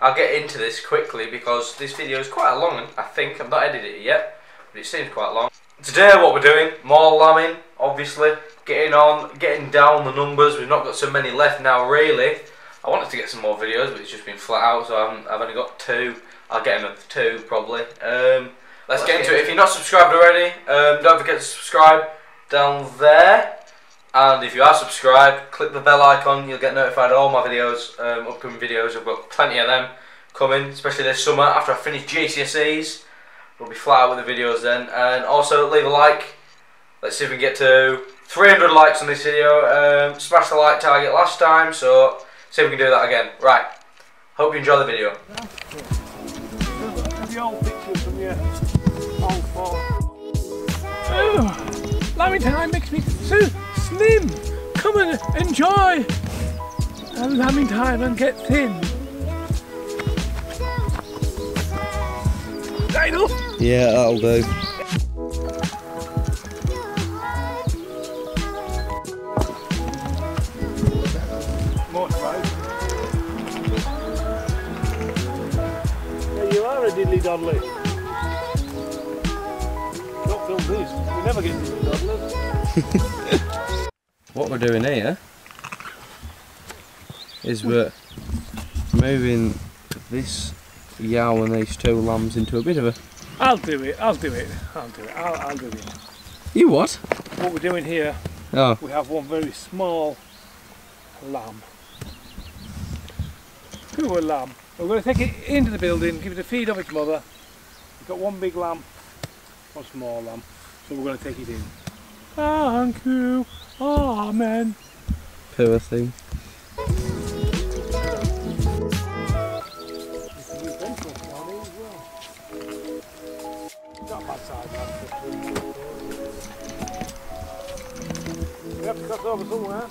I'll get into this quickly because this video is quite a long one, I think. I've not edited it yet, but it seems quite long. Today what we're doing, more lambing, obviously. Getting on, getting down the numbers. We've not got so many left now, really. I wanted to get some more videos, but it's just been flat out, so i have only got two. I'll get another two, probably. Um, let's, let's get into it. If you're not subscribed already, um, don't forget to subscribe down there. And if you are subscribed, click the bell icon, you'll get notified of all my videos, um, upcoming videos. I've got plenty of them coming, especially this summer after I finish GCSEs. We'll be flat out with the videos then. And also leave a like. Let's see if we can get to 300 likes on this video. Um, smashed the like target last time, so see if we can do that again. Right. Hope you enjoy the video. Lambing time makes me so slim. Come and enjoy lambing time and get thin. Daniel? Yeah, that'll do. There you are a diddly doddly Not film these. We never get what we're doing here is we're moving this yow and these two lambs into a bit of a... I'll do it, I'll do it, I'll do it, I'll, I'll do it. You what? What we're doing here, oh. we have one very small lamb. Poor lamb. We're going to take it into the building, give it a feed of its mother. We've got one big lamb, one small lamb. So we're going to take it in. Thank you. Amen. Poor thing. We have over somewhere.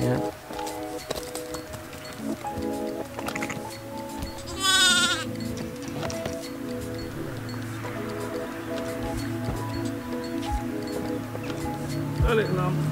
Yeah. Little lamb.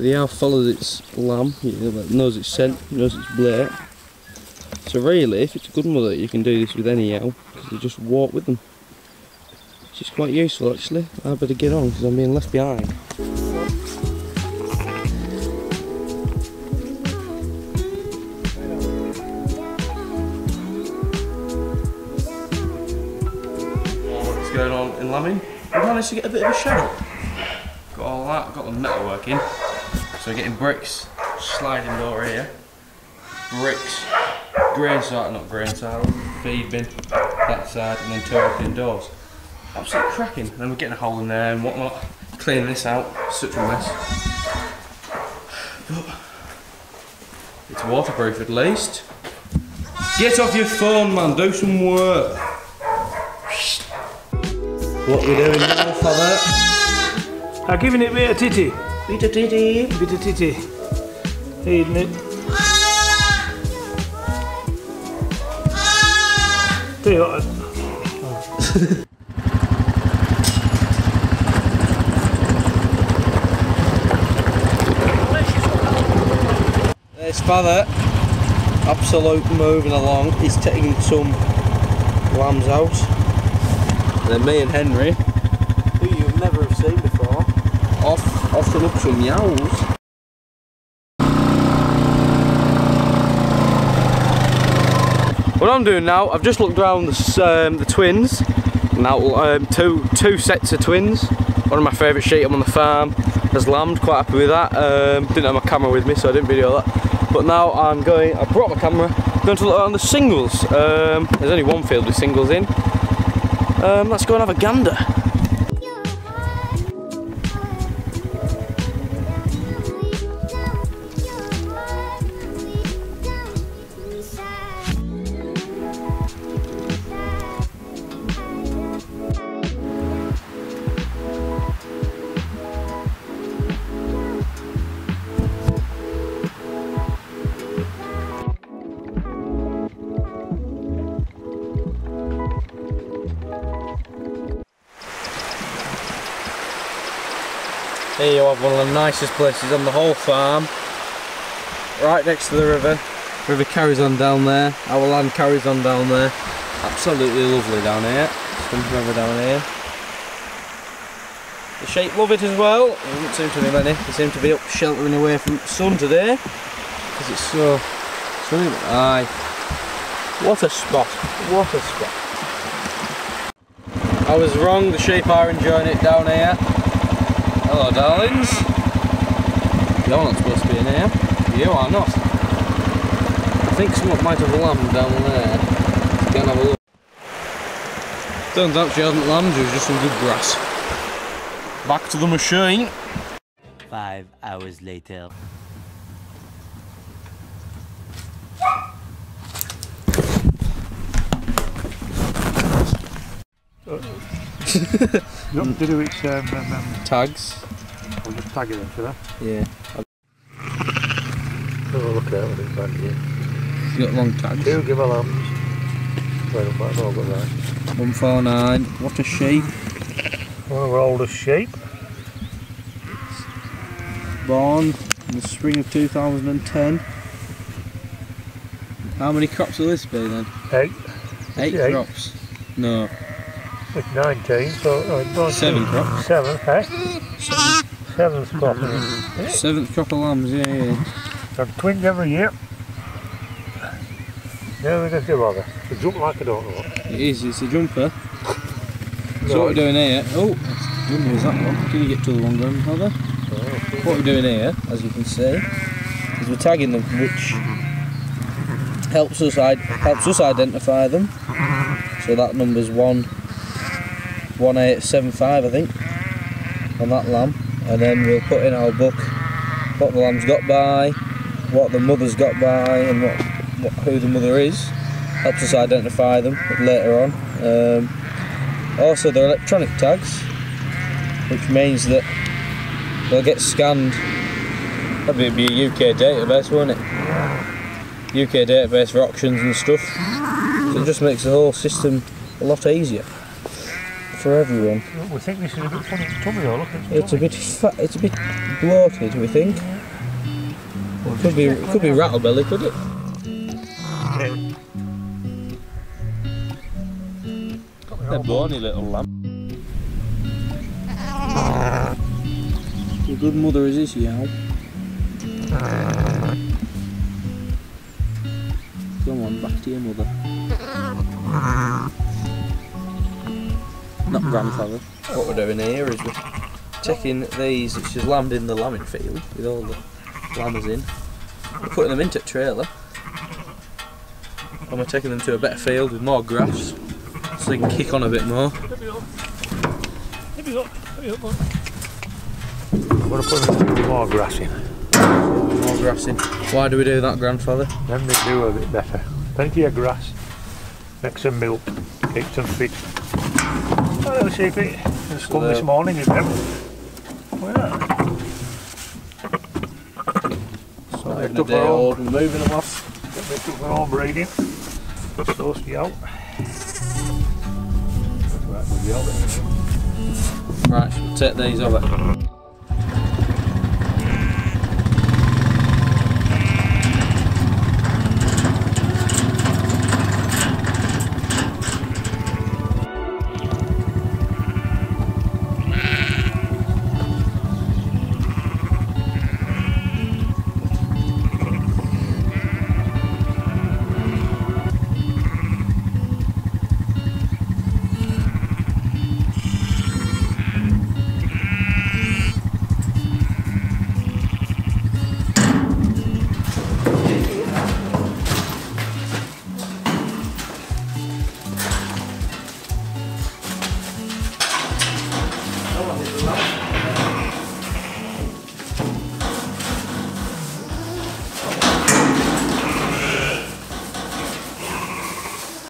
The owl follows its lamb, it knows its scent, knows its blade. So really, if it's a good mother, you can do this with any owl, because you just walk with them. Which is quite useful actually. I better get on, because I'm being left behind. What's going on in lambing? We managed to get a bit of a shadow. Got all that, got the metal working. So we're getting bricks, sliding door here, bricks, grain side, not grain side, feed bin, that side, and then two opening doors. Absolutely cracking. And then we're getting a hole in there and whatnot, cleaning this out, such a mess. But it's waterproof at least. Get off your phone man, do some work. What we doing now, father? I'm giving it me a titty. Bit of titty. Bit of titty. Eating it. Tell you what. Oh. There's father, absolute moving along. He's taking some lambs out. And then me and Henry, who you've never have seen before, look some yows. What I'm doing now, I've just looked around the, um, the twins. Now, um, two two sets of twins. One of my favourite sheep on the farm has lambed, quite happy with that. Um, didn't have my camera with me, so I didn't video that. But now I'm going, I brought my camera, going to look around the singles. Um, there's only one field with singles in. Um, let's go and have a gander. Here you have one of the nicest places on the whole farm. Right next to the river. River carries on down there. Our land carries on down there. Absolutely lovely down here. Swim river down here. The sheep love it as well. There doesn't seem to be many. They seem to be up sheltering away from the sun today. Because it's so sunny. Aye. What a spot. What a spot. I was wrong, the sheep are enjoying it down here. Hello darlings. You're not supposed to be in here. You are not. I think someone might have lamb down there. Go and have a look. Turns out she hasn't lambs, it was just some good grass. Back to the machine. Five hours later. You want to do its um, um, um, Tags. we'll just tag it in for that. Yeah. Have a look at it it's back here. You got long tags. Two give a lambs. Right up back, all got that. 149. What a sheep. One of our oldest sheep. Born in the spring of 2010. How many crops will this be then? Eight. Eight Eight. crops. No, It's 19, so uh, one, seven two, crops. Seven, eh? Seventh crop. it? Seventh crop of lambs, yeah, yeah. Got twins every year. Never gonna do bother. They jump like don't know. It is, it's a jumper. So what we're doing here, oh, wonder is that one. Can you get to the long one grandfather? What we're doing here, as you can see, is we're tagging them, which helps us id- helps us identify them. So that number's one one eight seven five, I think, on that lamb, and then we'll put in our book what the lamb's got by, what the mother's got by, and what, what who the mother is. Helps us identify them later on. Um, also, they're electronic tags, which means that they'll get scanned. That'd be a UK database, won't it? UK database for auctions and stuff. So it just makes the whole system a lot easier for everyone. We think this is a bit funny tummy though, look at It's a bit fat, it's a bit bloated, we think. It could be, it could be rattlebelly, could it? A bony little lamb. A good mother is this, yow. Come on, back to your mother. Not mm-hmm. grandfather. What we're doing here is we're taking these, which is lambed in the lambing field with all the lambs in. We're putting them into a trailer. And we're taking them to a better field with more grass so they can kick on a bit more. Let me up. Let me up, look. I'm gonna put a little more grass in. More grass in. Why do we do that, grandfather? Then they do a bit better. Plenty of grass. Make some milk. Keeps them fit. Oh, little sheepy. It's come this morning, isn't it? Well, So they having a took day our own- old moving them off. they took their own breeding. Sauce you out. Right, with the other. Right, so we'll take these over.